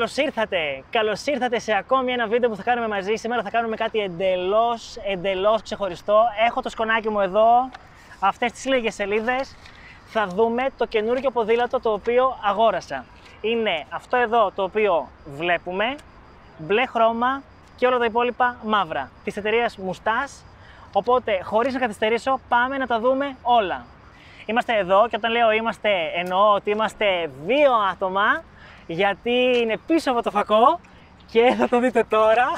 Καλώς ήρθατε! Καλώς ήρθατε σε ακόμη ένα βίντεο που θα κάνουμε μαζί. Σήμερα θα κάνουμε κάτι εντελώς εντελώς ξεχωριστό. Έχω το σκονάκι μου εδώ, αυτές τις λίγες σελίδες. Θα δούμε το καινούργιο ποδήλατο το οποίο αγόρασα. Είναι αυτό εδώ το οποίο βλέπουμε, μπλε χρώμα και όλα τα υπόλοιπα μαύρα. Της εταιρείας Moustache. Οπότε, χωρίς να καθυστερήσω, πάμε να τα δούμε όλα. Είμαστε εδώ και όταν λέω είμαστε, εννοώ ότι είμαστε δύο άτομα γιατί είναι πίσω από το φακό και θα το δείτε τώρα.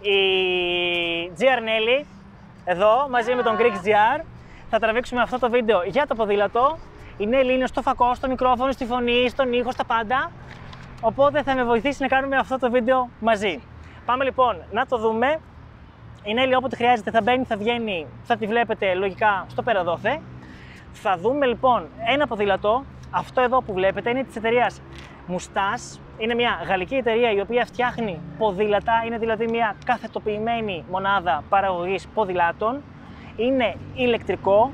Η GR Nelly εδώ μαζί με τον Greeks GR θα τραβήξουμε αυτό το βίντεο για το ποδήλατο. Η Nelly είναι στο φακό, στο μικρόφωνο, στη φωνή, στον ήχο, στα πάντα. Οπότε θα με βοηθήσει να κάνουμε αυτό το βίντεο μαζί. Πάμε λοιπόν να το δούμε. Η Nelly όποτε χρειάζεται θα μπαίνει, θα βγαίνει, θα τη βλέπετε λογικά στο περαδόθε. Θα δούμε λοιπόν ένα ποδήλατο αυτό εδώ που βλέπετε είναι της εταιρείας Moustache. Είναι μια γαλλική εταιρεία η οποία φτιάχνει ποδήλατα, είναι δηλαδή μια καθετοποιημένη μονάδα παραγωγής ποδηλάτων. Είναι ηλεκτρικό,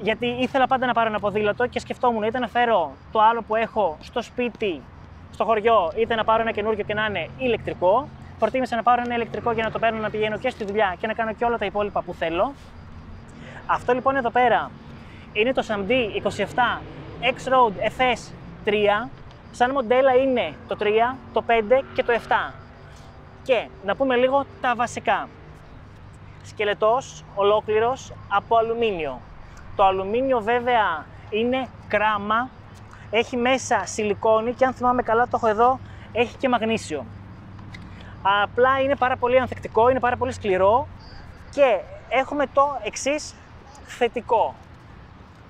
γιατί ήθελα πάντα να πάρω ένα ποδήλατο και σκεφτόμουν είτε να φέρω το άλλο που έχω στο σπίτι, στο χωριό, είτε να πάρω ένα καινούργιο και να είναι ηλεκτρικό. Προτίμησα να πάρω ένα ηλεκτρικό για να το παίρνω να πηγαίνω και στη δουλειά και να κάνω και όλα τα υπόλοιπα που θέλω. Αυτό λοιπόν εδώ πέρα είναι το SAMD 27 X-Road FS 3, σαν μοντέλα είναι το 3, το 5 και το 7. Και να πούμε λίγο τα βασικά. Σκελετός ολόκληρος από αλουμίνιο. Το αλουμίνιο βέβαια είναι κράμα, έχει μέσα σιλικόνη και αν θυμάμαι καλά το έχω εδώ, έχει και μαγνήσιο. Απλά είναι πάρα πολύ ανθεκτικό, είναι πάρα πολύ σκληρό και έχουμε το εξής θετικό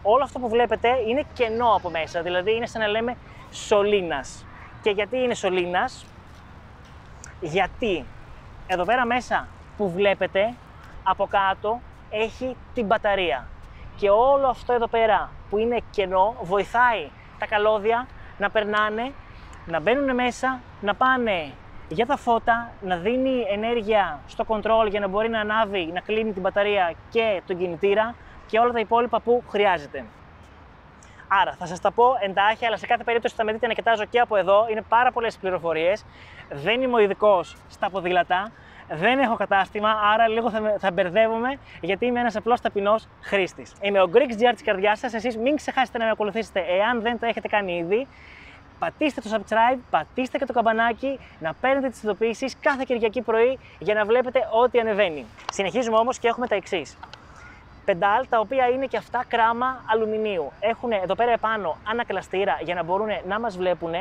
όλο αυτό που βλέπετε είναι κενό από μέσα, δηλαδή είναι σαν να λέμε σωλήνας. Και γιατί είναι σωλήνας, γιατί εδώ πέρα μέσα που βλέπετε από κάτω έχει την μπαταρία. Και όλο αυτό εδώ πέρα που είναι κενό βοηθάει τα καλώδια να περνάνε, να μπαίνουν μέσα, να πάνε για τα φώτα, να δίνει ενέργεια στο control για να μπορεί να ανάβει, να κλείνει την μπαταρία και τον κινητήρα και όλα τα υπόλοιπα που χρειάζεται. Άρα θα σας τα πω εντάχει, αλλά σε κάθε περίπτωση θα με δείτε να κοιτάζω και από εδώ. Είναι πάρα πολλές πληροφορίες. Δεν είμαι ο ειδικός στα ποδήλατα. Δεν έχω κατάστημα, άρα λίγο θα, θα μπερδεύομαι γιατί είμαι ένας απλός ταπεινός χρήστης. Είμαι ο Greeks GR της καρδιάς σας. Εσείς μην ξεχάσετε να με ακολουθήσετε εάν δεν το έχετε κάνει ήδη. Πατήστε το subscribe, πατήστε και το καμπανάκι να παίρνετε τις ειδοποιήσεις κάθε Κυριακή πρωί για να βλέπετε ό,τι ανεβαίνει. Συνεχίζουμε όμως και έχουμε τα εξής πεντάλ τα οποία είναι και αυτά κράμα αλουμινίου. Έχουν εδώ πέρα επάνω ανακλαστήρα για να μπορούν να μας βλέπουν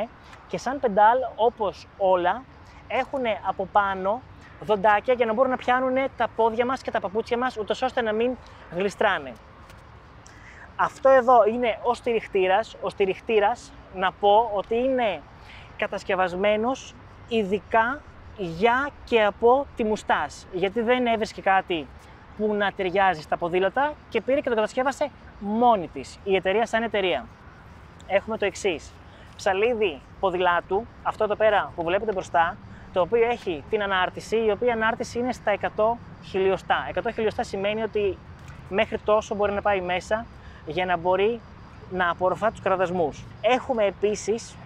και σαν πεντάλ όπως όλα έχουν από πάνω δοντάκια για να μπορούν να πιάνουν τα πόδια μας και τα παπούτσια μας ούτως ώστε να μην γλιστράνε. Αυτό εδώ είναι ο στηριχτήρας. Ο στηριχτήρας να πω ότι είναι κατασκευασμένος ειδικά για και από τη μουστάς. Γιατί δεν έβρισκε κάτι που να ταιριάζει στα ποδήλατα και πήρε και το κατασκεύασε μόνη της. Η εταιρεία σαν εταιρεία. Έχουμε το εξής. Ψαλίδι ποδηλάτου, αυτό εδώ πέρα που βλέπετε μπροστά, το οποίο έχει την ανάρτηση, η οποία ανάρτηση είναι στα 100 χιλιοστά. 100 χιλιοστά σημαίνει ότι μέχρι τόσο μπορεί να πάει μέσα για να μπορεί να απορροφά τους κραδασμούς. Έχουμε επίσης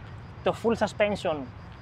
το full suspension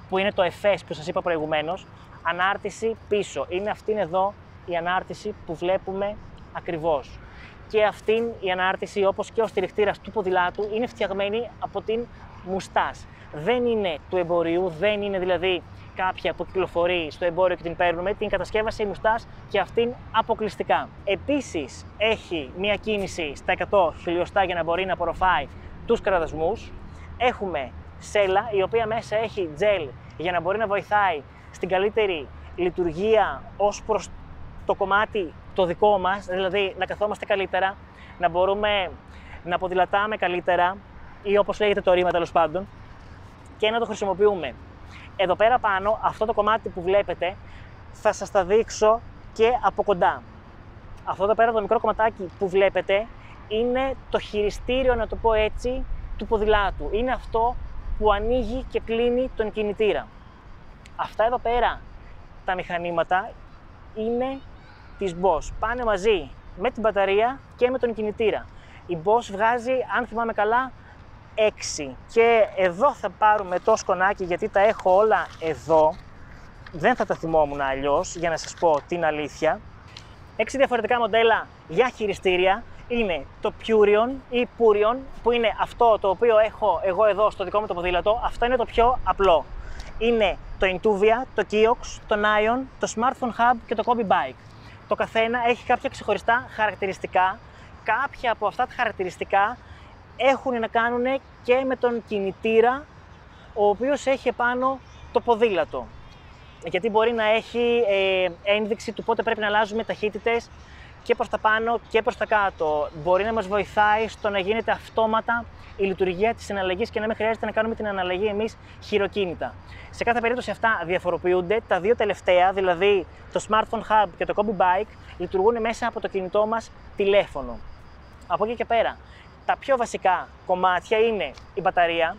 που είναι το FS που σας είπα προηγουμένως, ανάρτηση πίσω. Είναι αυτήν εδώ η ανάρτηση που βλέπουμε ακριβώς. Και αυτήν η ανάρτηση, όπως και ο στηριχτήρας του ποδηλάτου, είναι φτιαγμένη από την μουστάς. Δεν είναι του εμπορίου, δεν είναι δηλαδή κάποια που κυκλοφορεί στο εμπόριο και την παίρνουμε, την κατασκεύασε η μουστάς και αυτήν αποκλειστικά. Επίσης έχει μια κίνηση στα 100 χιλιοστά για να μπορεί να απορροφάει τους κραδασμούς. Έχουμε σέλα η οποία μέσα έχει τζελ για να μπορεί να βοηθάει στην καλύτερη λειτουργία ως προς το κομμάτι το δικό μας, δηλαδή να καθόμαστε καλύτερα, να μπορούμε να ποδηλατάμε καλύτερα ή όπως λέγεται το ρήμα τέλος πάντων και να το χρησιμοποιούμε. Εδώ πέρα πάνω, αυτό το κομμάτι που βλέπετε, θα σας τα δείξω και από κοντά. Αυτό εδώ πέρα το μικρό κομματάκι που βλέπετε είναι το χειριστήριο, να το πω έτσι, του ποδηλάτου. Είναι αυτό που ανοίγει και κλείνει τον κινητήρα. Αυτά εδώ πέρα τα μηχανήματα είναι της Bosch. Πάνε μαζί με την μπαταρία και με τον κινητήρα. Η Bosch βγάζει, αν θυμάμαι καλά, 6 και εδώ θα πάρουμε το σκονάκι γιατί τα έχω όλα εδώ. Δεν θα τα θυμόμουν αλλιώς για να σας πω την αλήθεια. Έξι διαφορετικά μοντέλα για χειριστήρια είναι το Purion ή Purion που είναι αυτό το οποίο έχω εγώ εδώ στο δικό μου το ποδήλατο. Αυτό είναι το πιο απλό. Είναι το Intuvia, το Kiox, το Nion, το Smartphone Hub και το Kobe Bike. Το καθένα έχει κάποια ξεχωριστά χαρακτηριστικά. Κάποια από αυτά τα χαρακτηριστικά έχουν να κάνουν και με τον κινητήρα ο οποίος έχει επάνω το ποδήλατο. Γιατί μπορεί να έχει ε, ένδειξη του πότε πρέπει να αλλάζουμε ταχύτητες και προς τα πάνω και προς τα κάτω. Μπορεί να μας βοηθάει στο να γίνεται αυτόματα η λειτουργία της αναλλαγής και να μην χρειάζεται να κάνουμε την αναλλαγή εμείς χειροκίνητα. Σε κάθε περίπτωση αυτά διαφοροποιούνται. Τα δύο τελευταία, δηλαδή το Smartphone Hub και το Kobe Bike, λειτουργούν μέσα από το κινητό μας τηλέφωνο. Από εκεί και πέρα, τα πιο βασικά κομμάτια είναι η μπαταρία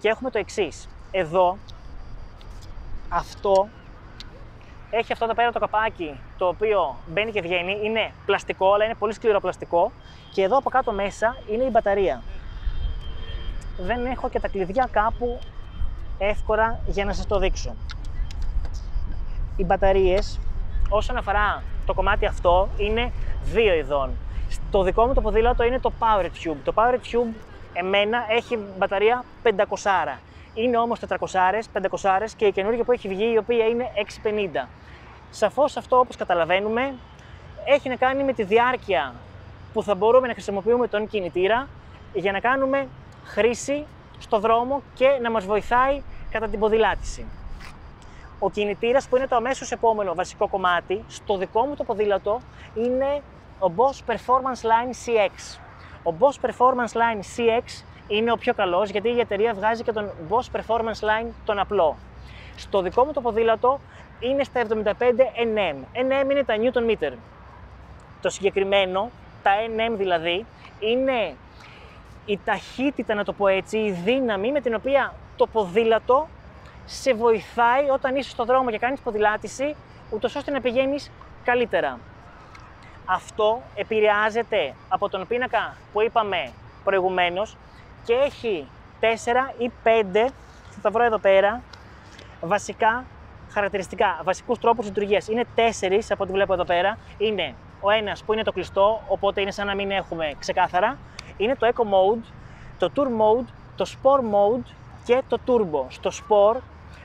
και έχουμε το εξής. Εδώ, αυτό έχει αυτό εδώ πέρα το καπάκι το οποίο μπαίνει και βγαίνει. Είναι πλαστικό, αλλά είναι πολύ σκληρό πλαστικό. Και εδώ από κάτω μέσα είναι η μπαταρία. Δεν έχω και τα κλειδιά κάπου εύκολα για να σας το δείξω. Οι μπαταρίες, όσον αφορά το κομμάτι αυτό, είναι δύο ειδών. Το δικό μου το ποδήλατο είναι το Power Tube. Το Power Tube εμένα έχει μπαταρία 500. Είναι όμως 400, 500 και η καινούργια που έχει βγει η οποία είναι 650. Σαφώς αυτό όπως καταλαβαίνουμε έχει να κάνει με τη διάρκεια που θα μπορούμε να χρησιμοποιούμε τον κινητήρα για να κάνουμε χρήση στο δρόμο και να μας βοηθάει κατά την ποδηλάτηση. Ο κινητήρας που είναι το αμέσως επόμενο βασικό κομμάτι στο δικό μου το ποδήλατο είναι ο Boss Performance Line CX. Ο Boss Performance Line CX είναι ο πιο καλός γιατί η εταιρεία βγάζει και τον Boss Performance Line τον απλό. Στο δικό μου το ποδήλατο είναι στα 75 NM. NM είναι τα Newton meter. Το συγκεκριμένο, τα NM δηλαδή, είναι η ταχύτητα, να το πω έτσι, η δύναμη με την οποία το ποδήλατο σε βοηθάει όταν είσαι στο δρόμο και κάνεις ποδηλάτηση, ούτως ώστε να πηγαίνεις καλύτερα. Αυτό επηρεάζεται από τον πίνακα που είπαμε προηγουμένως και έχει 4 ή 5, θα τα βρω εδώ πέρα, βασικά χαρακτηριστικά, βασικούς τρόπους λειτουργίας. Είναι 4 από ό,τι βλέπω εδώ πέρα. Είναι ο ένας που είναι το κλειστό, οπότε είναι σαν να μην έχουμε ξεκάθαρα. Είναι το Eco Mode, το Tour Mode, το Sport Mode και το Turbo. Στο Sport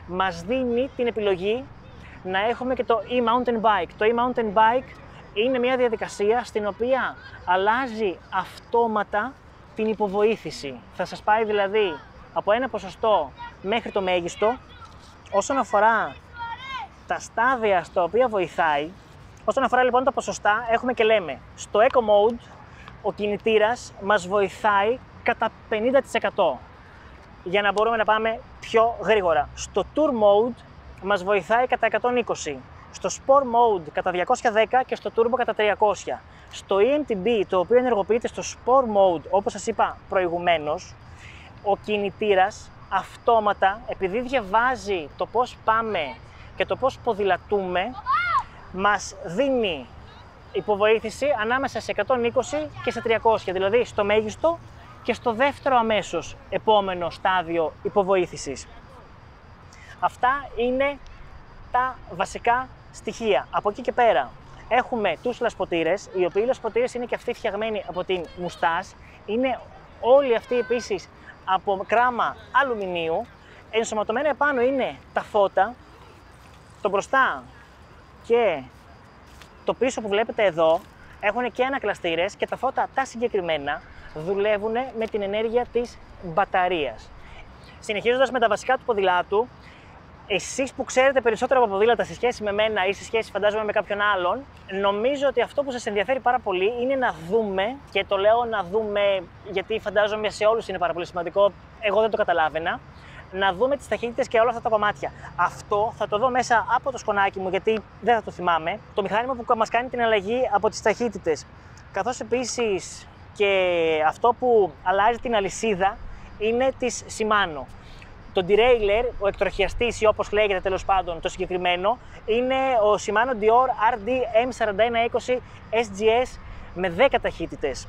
μας δίνει την επιλογή να έχουμε και το e-mountain bike. Το e-mountain bike είναι μια διαδικασία στην οποία αλλάζει αυτόματα την υποβοήθηση. Θα σας πάει δηλαδή από ένα ποσοστό μέχρι το μέγιστο. Όσον αφορά τα στάδια στα οποία βοηθάει, όσον αφορά λοιπόν τα ποσοστά, έχουμε και λέμε στο Eco Mode ο κινητήρας μας βοηθάει κατά 50% για να μπορούμε να πάμε πιο γρήγορα. Στο Tour Mode μας βοηθάει κατά 120, στο Sport Mode κατά 210 και στο Turbo κατά 300. Στο EMTB, το οποίο ενεργοποιείται στο Sport Mode, όπως σας είπα προηγουμένως, ο κινητήρας αυτόματα, επειδή διαβάζει το πώς πάμε και το πώς ποδηλατούμε, μας δίνει υποβοήθηση ανάμεσα σε 120 και σε 300, δηλαδή στο μέγιστο και στο δεύτερο αμέσως επόμενο στάδιο υποβοήθησης. Αυτά είναι τα βασικά στοιχεία. Από εκεί και πέρα έχουμε τους λασποτήρες, οι οποίοι λασποτήρες είναι και αυτοί φτιαγμένοι από την μουστάς, είναι όλοι αυτοί επίσης από κράμα αλουμινίου, ενσωματωμένα επάνω είναι τα φώτα, το μπροστά και το πίσω που βλέπετε εδώ έχουν και ανακλαστήρες και τα φώτα τα συγκεκριμένα δουλεύουν με την ενέργεια της μπαταρίας. Συνεχίζοντας με τα βασικά του ποδηλάτου, εσείς που ξέρετε περισσότερο από ποδήλατα σε σχέση με μένα ή σε σχέση φαντάζομαι με κάποιον άλλον, νομίζω ότι αυτό που σας ενδιαφέρει πάρα πολύ είναι να δούμε, και το λέω να δούμε γιατί φαντάζομαι σε όλους είναι πάρα πολύ σημαντικό, εγώ δεν το καταλάβαινα, να δούμε τις ταχύτητες και όλα αυτά τα κομμάτια. Αυτό θα το δω μέσα από το σκονάκι μου, γιατί δεν θα το θυμάμαι. Το μηχάνημα που μας κάνει την αλλαγή από τις ταχύτητες. Καθώς επίσης και αυτό που αλλάζει την αλυσίδα είναι της Shimano. Το derailleur, ο εκτροχιαστής ή όπως λέγεται τέλος πάντων το συγκεκριμένο, είναι ο Shimano Dior RD M4120 SGS με 10 ταχύτητες.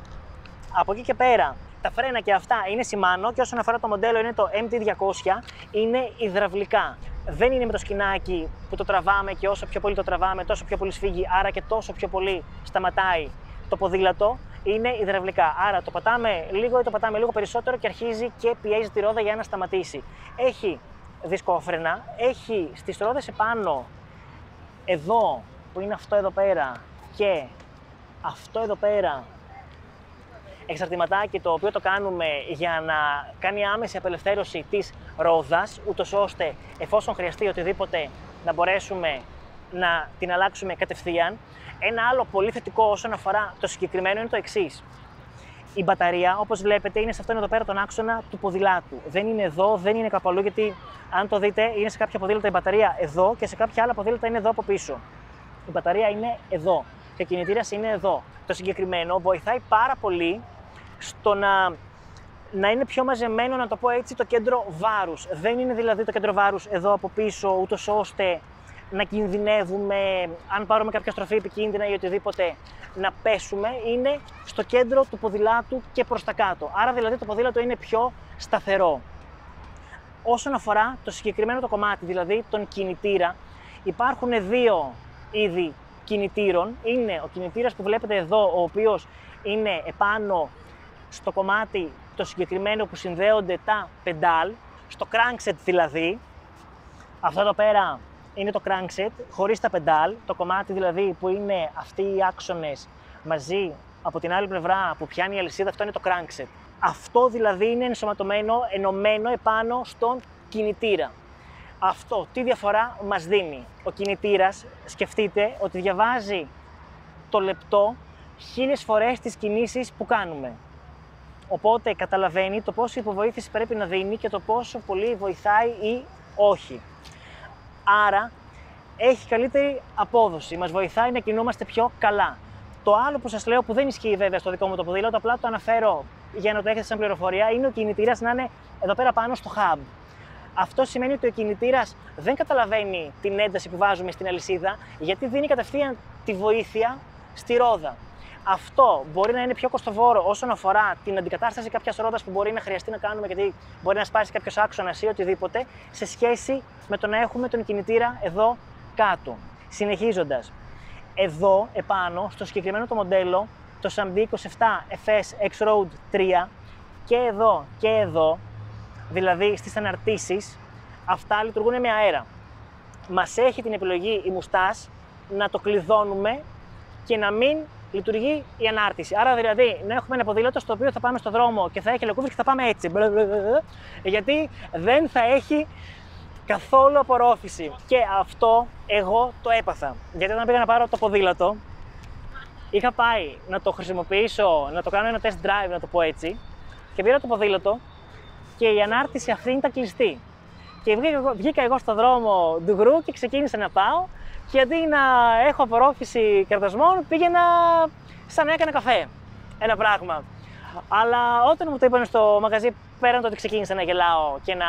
Από εκεί και πέρα Τα φρένα και αυτά είναι Shimano και όσον αφορά το μοντέλο είναι το MT200, είναι υδραυλικά. Δεν είναι με το σκηνάκι που το τραβάμε και όσο πιο πολύ το τραβάμε, τόσο πιο πολύ σφίγγει, άρα και τόσο πιο πολύ σταματάει το ποδήλατο. Είναι υδραυλικά. Άρα το πατάμε λίγο ή το πατάμε λίγο περισσότερο και αρχίζει και πιέζει τη ρόδα για να σταματήσει. Έχει δισκόφρενα, έχει στις ρόδες επάνω, εδώ που είναι αυτό εδώ πέρα και αυτό εδώ πέρα εξαρτηματάκι το οποίο το κάνουμε για να κάνει άμεση απελευθέρωση της ρόδας, ούτως ώστε εφόσον χρειαστεί οτιδήποτε να μπορέσουμε να την αλλάξουμε κατευθείαν. Ένα άλλο πολύ θετικό όσον αφορά το συγκεκριμένο είναι το εξής. Η μπαταρία, όπως βλέπετε, είναι σε αυτόν εδώ πέρα τον άξονα του ποδηλάτου. Δεν είναι εδώ, δεν είναι κάπου αλλού, γιατί αν το δείτε, είναι σε κάποια ποδήλατα η μπαταρία εδώ και σε κάποια άλλα ποδήλατα είναι εδώ από πίσω. Η μπαταρία είναι εδώ και ο κινητήρας είναι εδώ. Το συγκεκριμένο βοηθάει πάρα πολύ στο να, να είναι πιο μαζεμένο, να το πω έτσι, το κέντρο βάρους. Δεν είναι δηλαδή το κέντρο βάρους εδώ από πίσω, ούτως ώστε να κινδυνεύουμε, αν πάρουμε κάποια στροφή επικίνδυνα ή οτιδήποτε, να πέσουμε, είναι στο κέντρο του ποδηλάτου και προς τα κάτω. Άρα δηλαδή το ποδήλατο είναι πιο σταθερό. Όσον αφορά το συγκεκριμένο το κομμάτι, δηλαδή τον κινητήρα, υπάρχουν δύο είδη κινητήρων. Είναι ο κινητήρας που βλέπετε εδώ, ο οποίος είναι επάνω στο κομμάτι το συγκεκριμένο που συνδέονται τα πεντάλ, στο crankset δηλαδή. Αυτό εδώ πέρα είναι το crankset χωρίς τα πεντάλ, το κομμάτι δηλαδή που είναι αυτοί οι άξονες μαζί από την άλλη πλευρά που πιάνει η αλυσίδα, αυτό είναι το crankset. Αυτό δηλαδή είναι ενσωματωμένο, ενωμένο επάνω στον κινητήρα. Αυτό τι διαφορά μας δίνει; Ο κινητήρας, σκεφτείτε ότι διαβάζει το λεπτό χίλιες φορές τις κινήσεις που κάνουμε. Οπότε καταλαβαίνει το πόσο υποβοήθηση πρέπει να δίνει και το πόσο πολύ βοηθάει ή όχι. Άρα έχει καλύτερη απόδοση, μας βοηθάει να κινούμαστε πιο καλά. Το άλλο που σας λέω που δεν ισχύει βέβαια στο δικό μου το ποδήλατο, απλά το αναφέρω για να το έχετε σαν πληροφορία, είναι ο κινητήρας να είναι εδώ πέρα πάνω στο hub. Αυτό σημαίνει ότι ο κινητήρας δεν καταλαβαίνει την ένταση που βάζουμε στην αλυσίδα, γιατί δίνει κατευθείαν τη βοήθεια στη ρόδα. Αυτό μπορεί να είναι πιο κοστοβόρο όσον αφορά την αντικατάσταση κάποιας ρόδας που μπορεί να χρειαστεί να κάνουμε, γιατί μπορεί να σπάσει κάποιος άξονα ή οτιδήποτε, σε σχέση με το να έχουμε τον κινητήρα εδώ κάτω. Συνεχίζοντας, εδώ επάνω, στο συγκεκριμένο το μοντέλο, το SAMD 27 FS X Road 3, και εδώ και εδώ, δηλαδή στις αναρτήσεις, αυτά λειτουργούν με αέρα. Μας έχει την επιλογή η μουστάς να το κλειδώνουμε και να μην λειτουργεί η ανάρτηση. Άρα δηλαδή να έχουμε ένα ποδήλατο στο οποίο θα πάμε στο δρόμο και θα έχει λεκούβες και θα πάμε έτσι. Γιατί δεν θα έχει καθόλου απορρόφηση. Και αυτό εγώ το έπαθα. Γιατί όταν πήγα να πάρω το ποδήλατο, είχα πάει να το χρησιμοποιήσω, να το κάνω ένα test drive, να το πω έτσι, και πήρα το ποδήλατο και η ανάρτηση αυτή ήταν κλειστή. Και βγήκα εγώ, βγήκα εγώ στο δρόμο του γκρου και ξεκίνησα να πάω και αντί να έχω απορρόφηση κερδασμών, πήγαινα σαν να έκανα καφέ. Ένα πράγμα. Αλλά όταν μου το είπαν στο μαγαζί, πέραν το ότι ξεκίνησα να γελάω και να,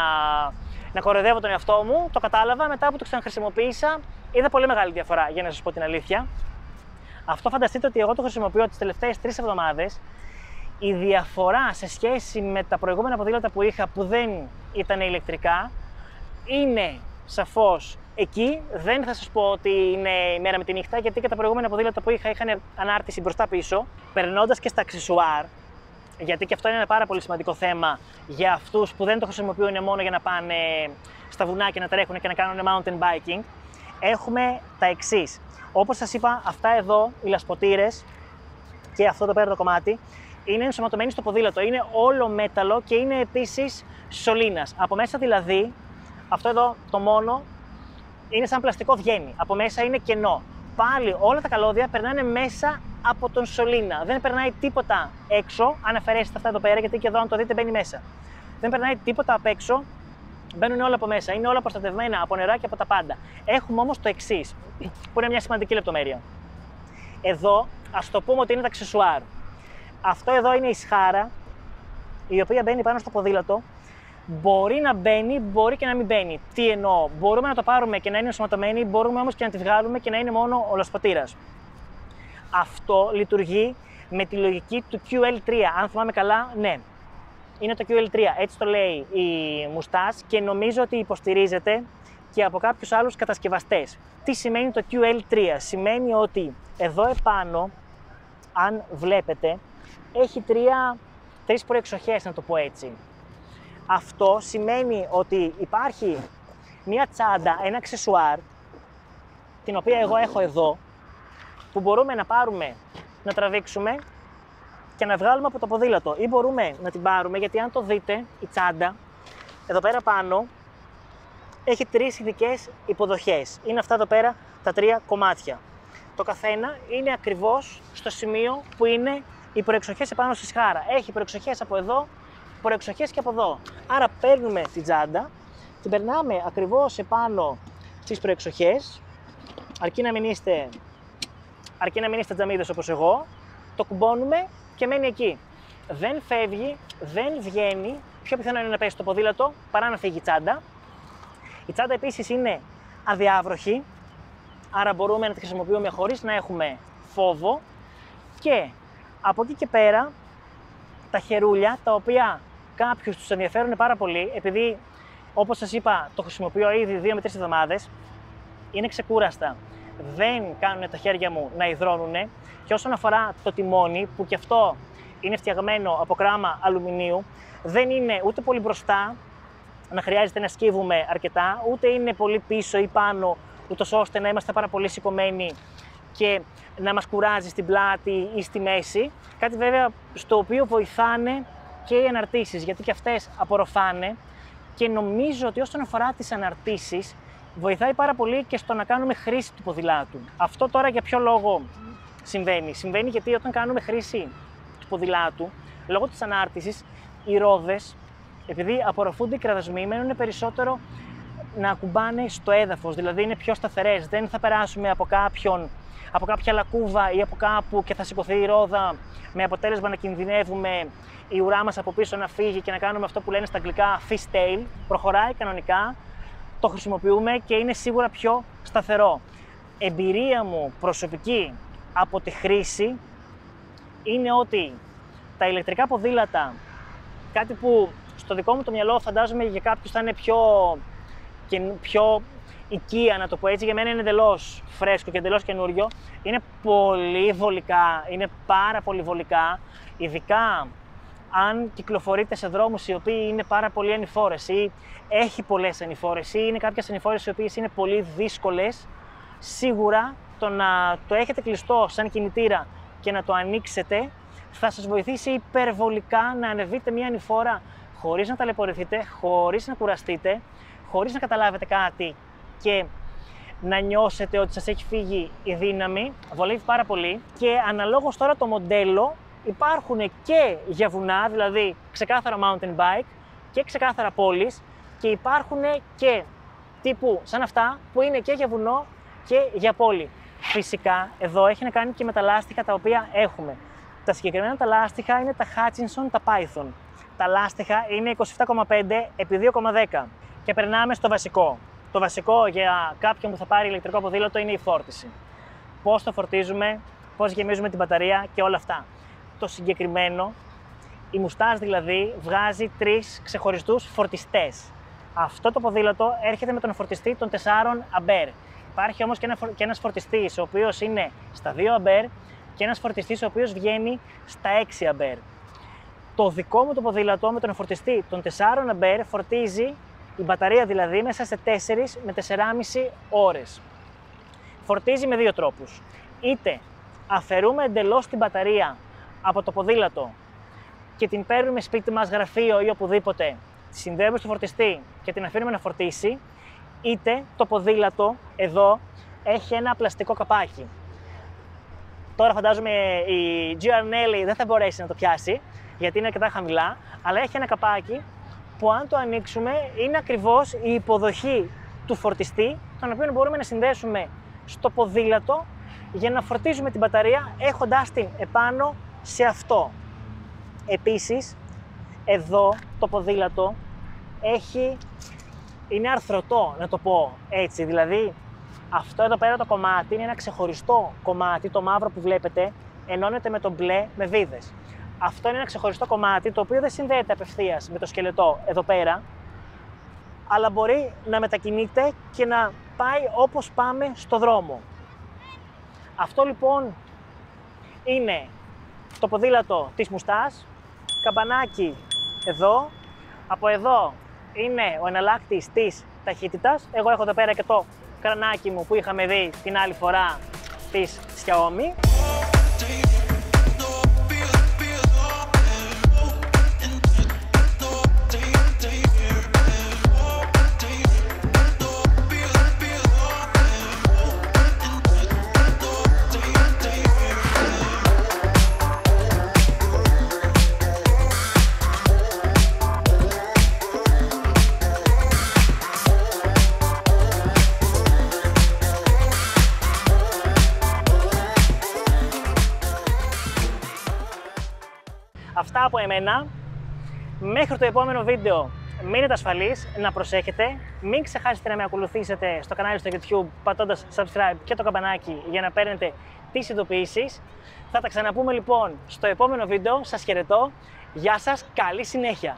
να κοροϊδεύω τον εαυτό μου, το κατάλαβα μετά που το ξαναχρησιμοποίησα. Είδα πολύ μεγάλη διαφορά, για να σας πω την αλήθεια. Αυτό φανταστείτε ότι εγώ το χρησιμοποιώ τις τελευταίες τρεις εβδομάδες. Η διαφορά σε σχέση με τα προηγούμενα ποδήλατα που είχα που δεν ήταν ηλεκτρικά είναι σαφώς εκεί. Δεν θα σας πω ότι είναι η μέρα με τη νύχτα, γιατί και τα προηγούμενα ποδήλατα που είχα είχαν ανάρτηση μπροστά-πίσω. Περνώντας και στα αξισουάρ, γιατί και αυτό είναι ένα πάρα πολύ σημαντικό θέμα για αυτούς που δεν το χρησιμοποιούν μόνο για να πάνε στα βουνά και να τρέχουν και να κάνουν mountain biking. Έχουμε τα εξής. Όπως σας είπα, αυτά εδώ, οι λασποτήρες και αυτό το πέρα το κομμάτι, είναι ενσωματωμένοι στο ποδήλατο. Είναι όλο μέταλλο και είναι επίσης σωλήνας. Από μέσα δηλαδή αυτό εδώ το μόνο είναι σαν πλαστικό βγαίνει. Από μέσα είναι κενό. Πάλι όλα τα καλώδια περνάνε μέσα από τον σωλήνα. Δεν περνάει τίποτα έξω, αν αφαιρέσετε αυτά εδώ πέρα, γιατί και εδώ αν το δείτε μπαίνει μέσα. Δεν περνάει τίποτα απ' έξω, μπαίνουν όλα από μέσα. Είναι όλα προστατευμένα από νερά και από τα πάντα. Έχουμε όμως το εξής, που είναι μια σημαντική λεπτομέρεια. Εδώ, ας το πούμε ότι είναι τα αξεσουάρ. Αυτό εδώ είναι η σχάρα, η οποία μπαίνει πάνω στο ποδήλατο Μπορεί να μπαίνει, μπορεί και να μην μπαίνει. Τι εννοώ, μπορούμε να το πάρουμε και να είναι ενσωματωμένη, μπορούμε όμως και να τη βγάλουμε και να είναι μόνο ολοσπατήρα. Αυτό λειτουργεί με τη λογική του QL3. Αν θυμάμαι καλά, ναι. είναι το QL3. Έτσι το λέει η Μουστάς και νομίζω ότι υποστηρίζεται και από κάποιους άλλους κατασκευαστές. Τι σημαίνει το QL3. Σημαίνει ότι εδώ επάνω, αν βλέπετε, έχει τρία, τρεις προεξοχές να το πω έτσι. Αυτό σημαίνει ότι υπάρχει μια τσάντα, ένα αξεσουάρ, την οποία εγώ έχω εδώ, που μπορούμε να πάρουμε, να τραβήξουμε και να βγάλουμε από το ποδήλατο. Ή μπορούμε να την πάρουμε, γιατί αν το δείτε, η τσάντα, εδώ πέρα πάνω, έχει τρεις ειδικές υποδοχές. Είναι αυτά εδώ πέρα τα τρία κομμάτια. Το καθένα είναι ακριβώς στο σημείο που είναι οι προεξοχές επάνω στη σχάρα. Έχει προεξοχές από εδώ, προεξοχές και από εδώ. Άρα παίρνουμε την τσάντα, την περνάμε ακριβώς επάνω στις προεξοχές, αρκεί να μην είστε, αρκεί να μην είστε τζαμίδες όπως εγώ, το κουμπώνουμε και μένει εκεί. Δεν φεύγει, δεν βγαίνει, πιο πιθανό είναι να πέσει το ποδήλατο παρά να φύγει η τσάντα. Η τσάντα επίσης είναι αδιάβροχη, άρα μπορούμε να τη χρησιμοποιούμε χωρίς να έχουμε φόβο και από εκεί και πέρα τα χερούλια τα οποία κάποιους τους ενδιαφέρουν πάρα πολύ επειδή όπως σας είπα το χρησιμοποιώ ήδη 2 με 3 εβδομάδες είναι ξεκούραστα δεν κάνουν τα χέρια μου να υδρώνουν και όσον αφορά το τιμόνι που και αυτό είναι φτιαγμένο από κράμα αλουμινίου δεν είναι ούτε πολύ μπροστά να χρειάζεται να σκύβουμε αρκετά ούτε είναι πολύ πίσω ή πάνω ούτως ώστε να είμαστε πάρα πολύ σηκωμένοι και να μας κουράζει στην πλάτη ή στη μέση. Κάτι βέβαια στο οποίο βοηθάνε και οι αναρτήσεις, γιατί και αυτές απορροφάνε και νομίζω ότι όσον αφορά τις αναρτήσεις βοηθάει πάρα πολύ και στο να κάνουμε χρήση του ποδηλάτου. Αυτό τώρα για ποιο λόγο συμβαίνει. Συμβαίνει γιατί όταν κάνουμε χρήση του ποδηλάτου, λόγω της ανάρτησης, οι ρόδες, επειδή απορροφούνται οι κραδασμοί, μένουν περισσότερο να ακουμπάνε στο έδαφος, δηλαδή είναι πιο σταθερές. Δεν θα περάσουμε από κάποιον από κάποια λακκούβα ή από κάπου και θα σηκωθεί η ρόδα με αποτέλεσμα να κινδυνεύουμε η ουρά μας από πίσω να φύγει και να κάνουμε αυτό που λένε στα αγγλικά fish tail. Προχωράει κανονικά, το χρησιμοποιούμε και είναι σίγουρα πιο σταθερό. Εμπειρία μου προσωπική από τη χρήση είναι ότι τα ηλεκτρικά ποδήλατα, κάτι που στο δικό μου το μυαλό φαντάζομαι για κάποιους θα είναι πιο, και πιο οικία, να το πω έτσι, για μένα είναι εντελώς φρέσκο και εντελώς καινούριο. Είναι πολύ βολικά, είναι πάρα πολύ βολικά, ειδικά αν κυκλοφορείτε σε δρόμους οι οποίοι είναι πάρα πολύ ανηφόρες ή έχει πολλές ανηφόρες ή είναι κάποιες ανηφόρες οι οποίες είναι πολύ δύσκολες, σίγουρα το να το έχετε κλειστό σαν κινητήρα και να το ανοίξετε θα σας βοηθήσει υπερβολικά να ανεβείτε μια ανηφόρα χωρίς να ταλαιπωρηθείτε, χωρίς να κουραστείτε, χωρίς να καταλάβετε κάτι και να νιώσετε ότι σας έχει φύγει η δύναμη, βολεύει πάρα πολύ και αναλόγως τώρα το μοντέλο υπάρχουν και για βουνά, δηλαδή ξεκάθαρα mountain bike και ξεκάθαρα πόλεις και υπάρχουν και τύπου σαν αυτά που είναι και για βουνό και για πόλη. Φυσικά εδώ έχει να κάνει και με τα λάστιχα τα οποία έχουμε. Τα συγκεκριμένα τα λάστιχα είναι τα Hutchinson, τα Python. Τα λάστιχα είναι 27,5 επί 2,10 και περνάμε στο βασικό. Το βασικό για κάποιον που θα πάρει ηλεκτρικό ποδήλατο είναι η φόρτιση. Πώς το φορτίζουμε, πώς γεμίζουμε την μπαταρία και όλα αυτά. Το συγκεκριμένο, η Mustang δηλαδή βγάζει τρεις ξεχωριστούς φορτιστές. Αυτό το ποδήλατο έρχεται με τον φορτιστή των 4 αμπέρ. Υπάρχει όμως και, ένα, και ένας φορτιστής ο οποίος είναι στα 2 αμπέρ και ένας φορτιστής ο οποίος βγαίνει στα 6 αμπέρ. Το δικό μου το ποδήλατο με τον φορτιστή των 4 αμπέρ φορτίζει η μπαταρία δηλαδή μέσα σε 4 με 4,5 ώρες. Φορτίζει με δύο τρόπους. Είτε αφαιρούμε εντελώς την μπαταρία από το ποδήλατο και την παίρνουμε σπίτι μας, γραφείο ή οπουδήποτε, τη συνδέουμε στο φορτιστή και την αφήνουμε να φορτίσει, είτε το ποδήλατο εδώ έχει ένα πλαστικό καπάκι. Τώρα φαντάζομαι η GR δεν θα μπορέσει να το πιάσει γιατί είναι αρκετά χαμηλά, αλλά έχει ένα καπάκι που αν το ανοίξουμε είναι ακριβώς η υποδοχή του φορτιστή, τον οποίο μπορούμε να συνδέσουμε στο ποδήλατο για να φορτίζουμε την μπαταρία έχοντάς την επάνω σε αυτό. Επίσης, εδώ το ποδήλατο έχει, είναι αρθρωτό να το πω έτσι, δηλαδή αυτό εδώ πέρα το κομμάτι είναι ένα ξεχωριστό κομμάτι, το μαύρο που βλέπετε, ενώνεται με το μπλε με βίδες. Αυτό είναι ένα ξεχωριστό κομμάτι το οποίο δεν συνδέεται απευθείας με το σκελετό εδώ πέρα, αλλά μπορεί να μετακινείται και να πάει όπως πάμε στο δρόμο. Αυτό λοιπόν είναι το ποδήλατο της μουστάς, καμπανάκι εδώ, από εδώ είναι ο εναλλάκτης της ταχύτητας. Εγώ έχω εδώ πέρα και το κρανάκι μου που είχαμε δει την άλλη φορά της Xiaomi. Από εμένα. Μέχρι το επόμενο βίντεο μείνετε ασφαλείς, να προσέχετε. Μην ξεχάσετε να με ακολουθήσετε στο κανάλι στο YouTube πατώντας subscribe και το καμπανάκι για να παίρνετε τις ειδοποιήσεις. Θα τα ξαναπούμε λοιπόν στο επόμενο βίντεο. Σας χαιρετώ. Γεια σας, καλή συνέχεια.